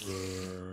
Uh...